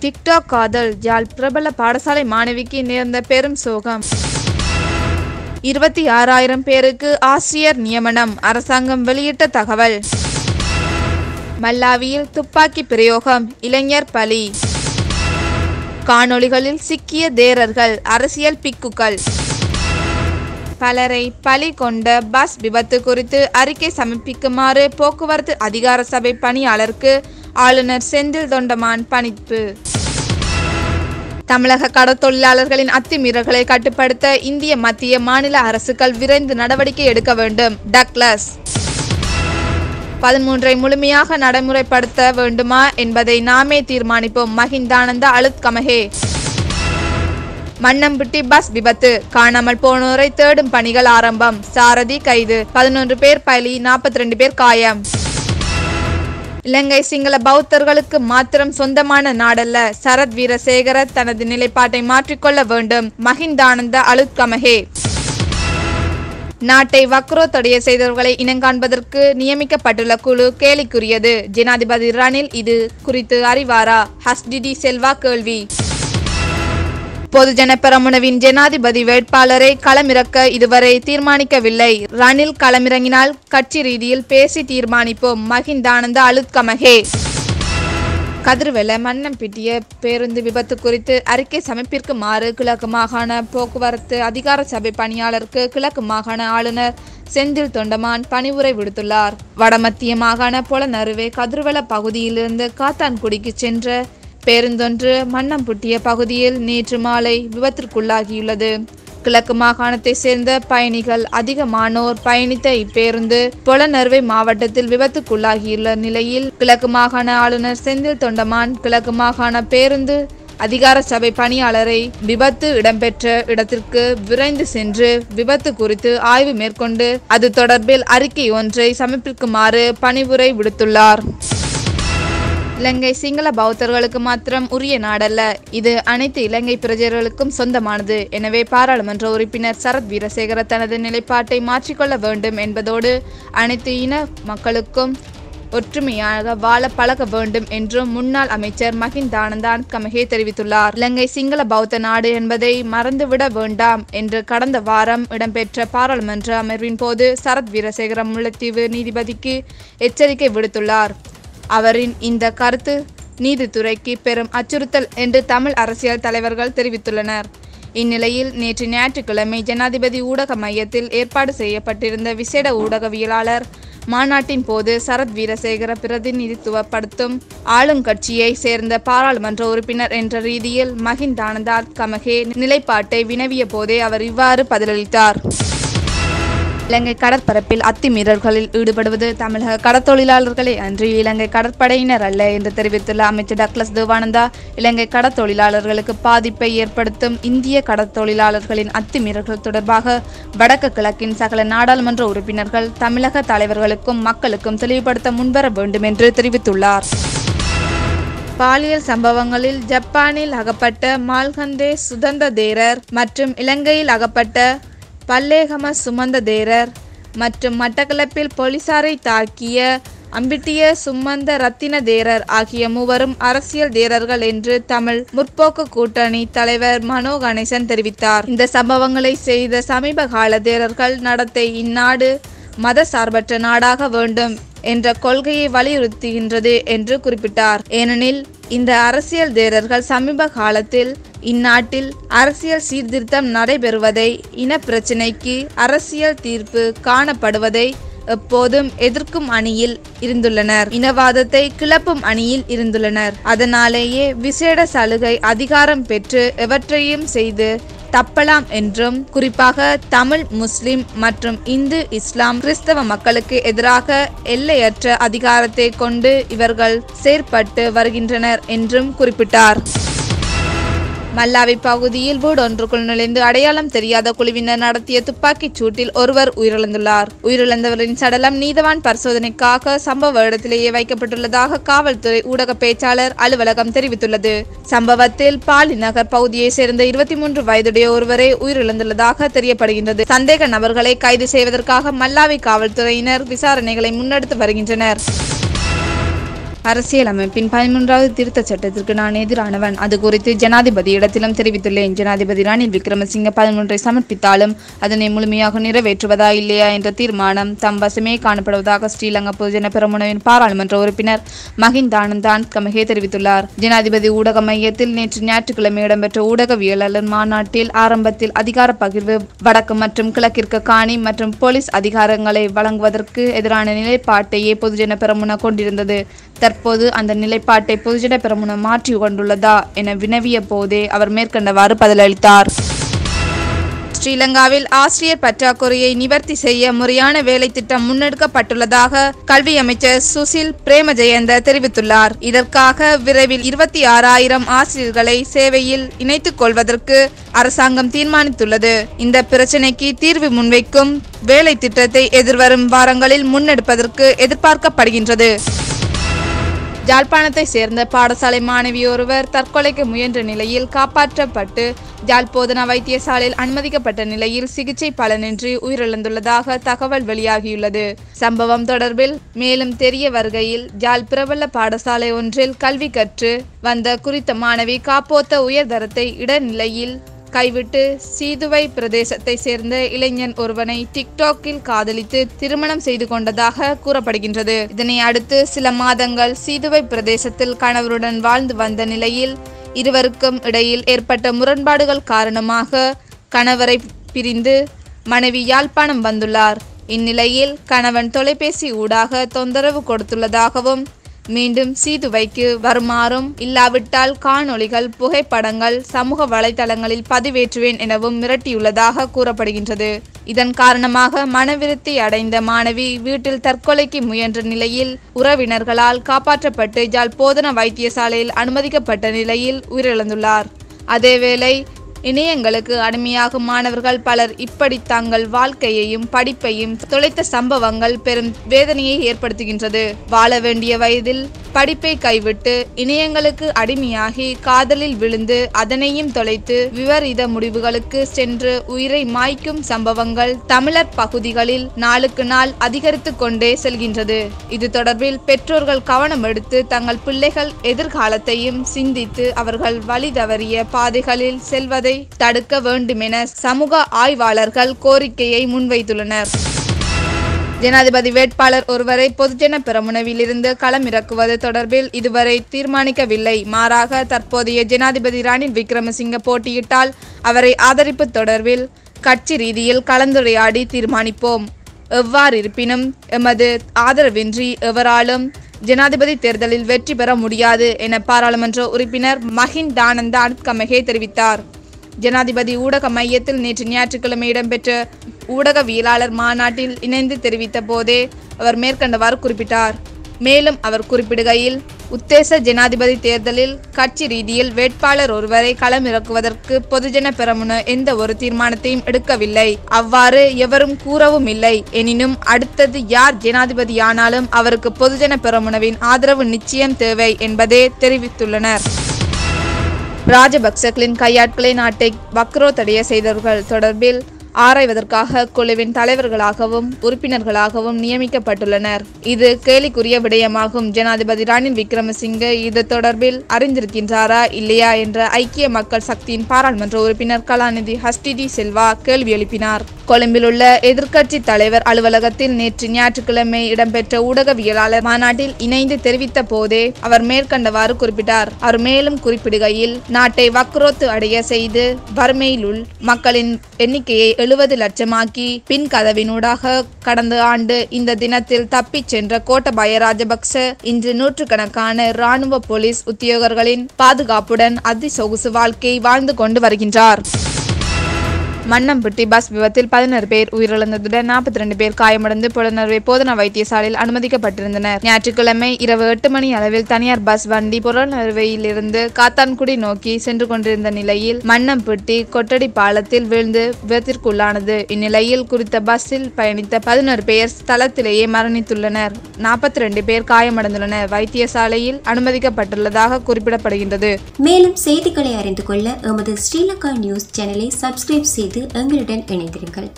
TikTok காதல் யாழ் பிரபல பாடசாலை மாணவிக்கு நேர்ந்த பெரும் சோகம். இருபத்தி ஆறாயிரம் பேருக்கு ஆசிரியர் நியமனம் அரசாங்கம் வெளியிட்ட தகவல். மல்லாவியில் துப்பாக்கி பிரயோகம் இளைஞர் பலி. காணொளிகளில் சிக்கிய தேரர்கள் அரசியல் பிக்குகள் பலரை பலி கொண்ட பஸ் விபத்து குறித்து அறிக்கை சமர்ப்பிக்குமாறு போக்குவரத்து அதிகார சபை பணியாளருக்கு ஆளுநர் செந்தில் தொண்டமான் பணிப்பு. தமிழக கடற்தொழிலாளர்களின் அத்துமீறல்களை கட்டுப்படுத்த இந்திய மத்திய மாநில அரசுகள் விரைந்து நடவடிக்கை எடுக்க வேண்டும். டக்ளஸ். பதிமூன்றை முழுமையாக நடைமுறைப்படுத்த வேண்டுமா என்பதை நாமே தீர்மானிப்போம். மஹிந்தானந்த அழுத்கமகே. மன்னம்பிட்டி பஸ் விபத்து. காணாமல் போனோரை தேடும் பணிகள் ஆரம்பம். சாரதி கைது. பதினொன்று பேர் பலி நாற்பத்தி ரெண்டு பேர் காயம். இலங்கை சிங்கள பௌத்தர்களுக்கு மாத்திரம் சொந்தமான நாடல்ல சரத் வீரசேகர தனது நிலைப்பாட்டை மாற்றிக்கொள்ள வேண்டும். மஹிந்தானந்த அழுத்கமகே நாட்டை வக்ரோத்தடைய செய்தவர்களை இனங்காண்பதற்கு நியமிக்கப்பட்டுள்ள குழு கேலிக்குரியது. ஜனாதிபதி ரணில் இது குறித்து அறிவாரா? ஹஸ்டிடி செல்வா கேள்வி. பொதுஜன பெரமுனவின் ஜனாதிபதி வேட்பாளரை களமிறக்க இதுவரை தீர்மானிக்கவில்லை. ரணில் களமிறங்கினால் கட்சி ரீதியில் பேசி தீர்மானிப்போம். மஹிந்தானந்த அழுத்கமகே கதிர்வெல மன்னம்பிட்டிய பேருந்து விபத்து குறித்து அறிக்கை சமர்ப்பிக்குமாறு கிழக்கு மாகாண போக்குவரத்து அதிகார சபை பணியாளருக்கு கிழக்கு மாகாண ஆளுநர் செந்தில் தொண்டமான் பணிவுரை விடுத்துள்ளார். வடமத்திய மாகாண புலநருவே கதிர்வெல பகுதியிலிருந்து காத்தான்குடிக்கு சென்ற பேருந்தொன்று மன்னம்புட்டிய பகுதியில் நேற்று மாலை விபத்திற்குள்ளாகியுள்ளது. கிழக்கு மாகாணத்தை சேர்ந்த பயணிகள் அதிகமானோர் பயணித்த இப்பேருந்து பொலநறுவை மாவட்டத்தில் விபத்துக்குள்ளாகியுள்ள நிலையில் கிழக்கு மாகாண ஆளுநர் செந்தில் தொண்டமான் கிழக்கு மாகாண பேருந்து அதிகார சபை பணியாளரை விபத்து இடம்பெற்ற இடத்திற்கு விரைந்து சென்று விபத்து குறித்து ஆய்வு மேற்கொண்டு அது தொடர்பில் அறிக்கை ஒன்றை சமர்ப்பிக்குமாறு பணிவுரை விடுத்துள்ளார். இலங்கை சிங்கள பௌத்தர்களுக்கு மாத்திரம் உரிய நாடல்ல. இது அனைத்து இலங்கை பிரஜர்களுக்கும் சொந்தமானது. எனவே பாராளுமன்ற உறுப்பினர் சரத் வீரசேகர தனது நிலைப்பாட்டை மாற்றிக்கொள்ள வேண்டும் என்பதோடு அனைத்து இன மக்களுக்கும் ஒற்றுமையாக வாழ பழக வேண்டும் என்றும் முன்னாள் அமைச்சர் மஹிந்தானந்தான் கமகே தெரிவித்துள்ளார். இலங்கை சிங்கள பௌத்த நாடு என்பதை மறந்துவிட வேண்டாம் என்று கடந்த வாரம் இடம்பெற்ற பாராளுமன்ற அமர்வின் போது சரத் வீரசேகர முல்லைத்தீவு நீதிபதிக்கு எச்சரிக்கை விடுத்துள்ளார். அவரின் இந்த கருத்து நீதித்துறைக்கு பெரும் அச்சுறுத்தல் என்று தமிழ் அரசியல் தலைவர்கள் தெரிவித்துள்ளனர். இந்நிலையில் நேற்று ஞாயிற்றுக்கிழமை ஜனாதிபதி ஊடக மையத்தில் ஏற்பாடு செய்யப்பட்டிருந்த விசேட ஊடகவியலாளர் மாநாட்டின் போது சரத் வீரசேகர பிரதிநிதித்துவப்படுத்தும் ஆளுங்கட்சியை சேர்ந்த பாராளுமன்ற உறுப்பினர் என்ற ரீதியில் மஹிந்தானந்தா கமகே நிலைப்பாட்டை வினவிய போதே அவர் இவ்வாறு பதிலளித்தார். இலங்கை கடற்பரப்பில் அத்துமீறல்களில் ஈடுபடுவது தமிழக கடத்தொழிலாளர்களே அன்றி இலங்கை கடற்படையினர் அல்ல என்று தெரிவித்துள்ள அமைச்சர் டக்ளஸ் தேவானந்தா இலங்கை கடத்தொழிலாளர்களுக்கு பாதிப்பை ஏற்படுத்தும் இந்திய கடற்தொழிலாளர்களின் அத்துமீறல்கள் தொடர்பாக வடக்கு கிழக்கின் சகல நாடாளுமன்ற உறுப்பினர்கள் தமிழக தலைவர்களுக்கும் மக்களுக்கும் தெளிவுபடுத்த முன்வர வேண்டும் என்று தெரிவித்துள்ளார். பாலியல் சம்பவங்களில் ஜப்பானில் அகப்பட்ட மால்கந்தே சுதந்த தேரர் மற்றும் இலங்கையில் அகப்பட்ட பல்லேகம சுமந்த தேரர் மற்றும் மட்டக்களப்பில் போலீசாரை தாக்கிய அம்பிட்டிய சுமந்த ரத்தின தேரர் ஆகிய மூவரும் அரசியல் தேரர்கள் என்று தமிழ் முற்போக்கு கூட்டணி தலைவர் மனோ கணேசன் தெரிவித்தார். இந்த சம்பவங்களை செய்த சமீப கால தேரர்கள் நடத்தை இந்நாடு மத சார்பற்ற நாடாக வேண்டும். என்ற கொள்கையை வலியுறுத்துகின்றது என்று குறிப்பிட்டார். ஏனெனில் இந்த அரசியல் தேரர்கள் சமீப காலத்தில் இந்நாட்டில் அரசியல் சீர்திருத்தம் நடைபெறுவதை இன பிரச்சினைக்கு அரசியல் தீர்ப்பு காணப்படுவதை எப்போதும் எதிர்க்கும் அணியில் இருந்துள்ளனர். இனவாதத்தை கிளப்பும் அணியில் இருந்துள்ளனர். அதனாலேயே விசேட சலுகை அதிகாரம் பெற்று எவற்றையும் செய்து தப்பலாம் என்றும் குறிப்பாக தமிழ் முஸ்லிம் மற்றும் இந்து இஸ்லாம் கிறிஸ்தவ மக்களுக்கு எதிராக எல்லையற்ற அதிகாரத்தை கொண்டு இவர்கள் செயற்பட்டு வருகின்றனர் என்றும் குறிப்பிட்டார். மல்லாவி பகுதியில் வீடு ஒன்றுக்குள் நுழைந்து அடையாளம் தெரியாத குழுவினர் நடத்திய துப்பாக்கிச் சூட்டில் ஒருவர் உயிரிழந்துள்ளார். உயிரிழந்தவரின் சடலம் நீதவான் பரிசோதனைக்காக சம்பவ இடத்திலேயே வைக்கப்பட்டுள்ளதாக காவல்துறை ஊடக பேச்சாளர் அலுவலகம் தெரிவித்துள்ளது. சம்பவத்தில் பாலி நகர் பகுதியைச் சேர்ந்த இருபத்தி மூன்று வயதுடைய ஒருவரே உயிரிழந்துள்ளதாக தெரியப்படுகின்றது. சந்தேக நபர்களை கைது செய்வதற்காக மல்லாவி காவல்துறையினர் விசாரணைகளை முன்னெடுத்து வருகின்றனர். அரசியலமைப்பின் பதிமூன்றாவது திருத்தச் சட்டத்திற்கு நான் எதிரானவன். அது குறித்து ஜனாதிபதியிடத்திலும் தெரிவித்துள்ளேன். ஜனாதிபதி ரணில் விக்ரமசிங்க பதிமூன்றை சமர்ப்பித்தாலும் அதனை முழுமையாக நிறைவேற்றுவதா இல்லையா என்ற தீர்மானம் தம் வசமே காணப்படுவதாக ஸ்ரீலங்கா பொதுஜன பெருமுனவின் பாராளுமன்ற உறுப்பினர் மகிந்தானந்தான் கமகே தெரிவித்துள்ளார். ஜனாதிபதி ஊடக மையத்தில் நேற்று ஞாயிற்றுக்கிழமை இடம்பெற்ற ஊடகவியலாளர் மாநாட்டில் ஆரம்பத்தில் அதிகார பகிர்வு வடக்கு மற்றும் கிழக்கிற்கு காணி மற்றும் போலீஸ் அதிகாரங்களை வழங்குவதற்கு எதிரான நிலைப்பாட்டையே பொதுஜன பெருமுன கொண்டிருந்தது. தற்போது அந்த நிலைப்பாட்டை பொதுஜன பெருமுன மாற்றி கொண்டுள்ளதா என வினவிய போதே அவர் மேற்கண்டவாறு பதிலளித்தார். ஸ்ரீலங்காவில் ஆசிரியர் பற்றாக்குறையை நிவர்த்தி செய்ய முறையான வேலை திட்டம் முன்னெடுக்கப்பட்டுள்ளதாக கல்வி அமைச்சர் சுசில் பிரேமஜெயந்த தெரிவித்துள்ளார். இதற்காக விரைவில் இருபத்தி ஆறாயிரம் ஆசிரியர்களை சேவையில் இணைத்துக் கொள்வதற்கு அரசாங்கம் தீர்மானித்துள்ளது. இந்த பிரச்சினைக்கு தீர்வு முன்வைக்கும் வேலை திட்டத்தை எதிர்வரும் வாரங்களில் முன்னெடுப்பதற்கு எதிர்பார்க்கப்படுகின்றது. ஜாழ்ப்பாணத்தை சேர்ந்த பாடசாலை மாணவி ஒருவர் தற்கொலைக்கு முயன்ற நிலையில் காப்பாற்றப்பட்டு ஜாழ்போதனா வைத்தியசாலையில் அனுமதிக்கப்பட்ட நிலையில் சிகிச்சை பலனின்றி உயிரிழந்துள்ளதாக தகவல் வெளியாகியுள்ளது. சம்பவம் தொடர்பில் மேலும் தெரிய வருகையில் ஜாழ் பிரபல பாடசாலை ஒன்றில் கல்வி கற்று வந்த குறித்த மாணவி காப்போத்த உயர்தரத்தை இடநிலையில் கைவிட்டு சீதுவை பிரதேசத்தை சேர்ந்த இளைஞன் ஒருவனை டிக்டாக்கில் காதலித்து திருமணம் செய்து கொண்டதாக கூறப்படுகின்றது. இதனை அடுத்து சில மாதங்கள் சீதுவை பிரதேசத்தில் கணவருடன் வாழ்ந்து வந்த நிலையில் இருவருக்கும் இடையில் ஏற்பட்ட முரண்பாடுகள் காரணமாக கணவரை பிரிந்து மனைவி யாழ்ப்பாணம் வந்துள்ளார். இந்நிலையில் கணவன் தொலைபேசி ஊடாக தொந்தரவு கொடுத்துள்ளதாகவும் மீண்டும் சீதுவைக்கு வருமாறும் இல்லாவிட்டால் காணொளிகள் புகைப்படங்கள் சமூக வலைதளங்களில் பதிவேற்றுவேன் எனவும் மிரட்டியுள்ளதாக கூறப்படுகின்றது. இதன் காரணமாக மனவிருத்தி அடைந்த மாணவி வீட்டில் தற்கொலைக்கு முயன்ற நிலையில் உறவினர்களால் காப்பாற்றப்பட்டு ஜாழ் போதனா வைத்தியசாலையில் அனுமதிக்கப்பட்ட நிலையில் உயிரிழந்துள்ளார். அதேவேளை இணையங்களுக்கு அடிமையாகும் மாணவர்கள் பலர் இப்படி தங்கள் வாழ்க்கையையும் படிப்பையும் தொலைத்த சம்பவங்கள் பெரும் வேதனையை ஏற்படுத்துகின்றது. வாழ வேண்டிய வயதில் படிப்பை கைவிட்டு இணையங்களுக்கு அடிமையாகி காதலில் விழுந்து அதனையும் தொலைத்து விபரீத முடிவுகளுக்கு சென்று உயிரை மாய்க்கும் சம்பவங்கள் தமிழர் பகுதிகளில் நாளுக்கு நாள் அதிகரித்து கொண்டே செல்கின்றது. இது தொடர்பில் பெற்றோர்கள் கவனம் எடுத்து தங்கள் பிள்ளைகள் எதிர்காலத்தையும் சிந்தித்து அவர்கள் வழி தவறிய பாதைகளில் செல்வதை தடுக்க வேண்டுமென சமூக ஆய்வாளர்கள் கோரிக்கையை முன்வைத்துள்ளனர். ஜனாதிபதி வேட்பாளர் ஒருவரை பொதுஜன பெரமுனவில் இருந்து களமிறக்குவது தொடர்பில் இதுவரை தீர்மானிக்கவில்லை. மாறாக தற்போதைய ஜனாதிபதி ரணில் விக்ரமசிங்க போட்டியிட்டால் அவரை ஆதரிப்பு தொடர்பில் கட்சி ரீதியில் கலந்துரையாடி தீர்மானிப்போம். எவ்வாறிருப்பினும் எமது ஆதரவின்றி எவராலும் ஜனாதிபதி தேர்தலில் வெற்றி பெற முடியாது என பாராளுமன்ற உறுப்பினர் மஹின் தானந்த அனுத்கமகே தெரிவித்தார். ஜனாதிபதி ஊடக மையத்தில் நேற்று ஞாயிற்றுக்கிழமை இடம்பெற்ற ஊடகவியலாளர் மாநாட்டில் இணைந்து தெரிவித்த போதே அவர் மேற்கண்டவாறு குறிப்பிட்டார். மேலும் அவர் குறிப்பிடுகையில் உத்தேச ஜனாதிபதி தேர்தலில் கட்சி ரீதியில் வேட்பாளர் ஒருவரை களமிறக்குவதற்கு பொதுஜன பெரமுன எந்த ஒரு தீர்மானத்தையும் எடுக்கவில்லை. அவ்வாறு எவரும் கூறவும் இல்லை. எனினும் அடுத்தது யார் ஜனாதிபதியானாலும் அவருக்கு பொதுஜன பெரமுனவின் ஆதரவு நிச்சயம் தேவை என்பதே தெரிவித்துள்ளனர். ராஜபக்சக்களின் கையாட்களை நாட்டை வக்ரோத்தடைய செய்தவர்கள் தொடர்பில் ஆராய்வதற்காக குழுவின் தலைவர்களாகவும் உறுப்பினர்களாகவும் நியமிக்கப்பட்டுள்ளனர். இது கேலிக்குரிய விடயமாகும். ஜனாதிபதி ரணில் விக்ரமசிங்கே இது தொடர்பில் அறிந்திருக்கின்றாரா இல்லையா என்ற ஐக்கிய மக்கள் சக்தியின் பாராளுமன்ற உறுப்பினர் கலாநிதி ஹஸ்டிதி செல்வா கேள்வி எழுப்பினார். கொழும்பில் உள்ள எதிர்க்கட்சி தலைவர் அலுவலகத்தில் நேற்று ஞாயிற்றுக்கிழமை இடம்பெற்ற ஊடகவியலாளர் மாநாட்டில் இணைந்து தெரிவித்த போதே அவர் மேற்கண்டவாறு குறிப்பிட்டார். அவர் மேலும் குறிப்பிடுகையில் நாட்டை வக்ரோத்து அடைய செய்து வறுமையில் உள் மக்களின் எண்ணிக்கையை எழுபது லட்சமாக்கி பின் கதவினூடாக கடந்த ஆண்டு இந்த தினத்தில் தப்பிச் சென்ற கோட்டபாய ராஜபக்ச இன்று நூற்றுக்கணக்கான இராணுவ போலீஸ் உத்தியோகர்களின் பாதுகாப்புடன் அதிசொகுசு வாழ்க்கை வாழ்ந்து கொண்டு வருகின்றார். மன்னம்பட்டி பஸ் விபத்தில் பதினோரு பேர் உயிரிழந்ததுடன் நாற்பத்தி ரெண்டு பேர் காயமடைந்து புலனர்வை போதனா வைத்தியசாலையில் அனுமதிக்கப்பட்டிருந்தனர். ஞாயிற்றுக்கிழமை இரவு எட்டு மணி அளவில் தனியார் பஸ் வண்டி புலனறுவையிலிருந்து காத்தான்குடி நோக்கி சென்று கொண்டிருந்த நிலையில் மன்னம்பட்டி கொட்டடி பாலத்தில் வீழ்ந்து விபத்திற்குள்ளானது. இந்நிலையில் குறித்த பஸ்ஸில் பயணித்த பதினோரு பேர் ஸ்தலத்திலேயே மரணித்துள்ளனர். நாற்பத்தி ரெண்டு பேர் காயமடைந்துள்ளனர். வைத்தியசாலையில் அனுமதிக்கப்பட்டுள்ளதாக குறிப்பிடப்படுகின்றது. மேலும் செய்திகளை அறிந்து கொள்ள எமது ஸ்ரீலங்கா நியூஸ் சேனலை சப்ஸ்கிரைப் செய்து எங்களுடன் இணைந்திருங்கள்.